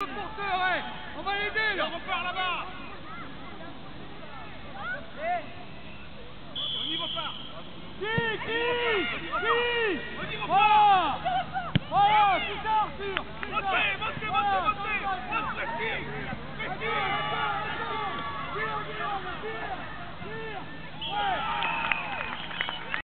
On va l'aider là. On repart là-bas. On y repart. Si Si Si. Voilà Voilà oh. oh, C'est ça Arthur.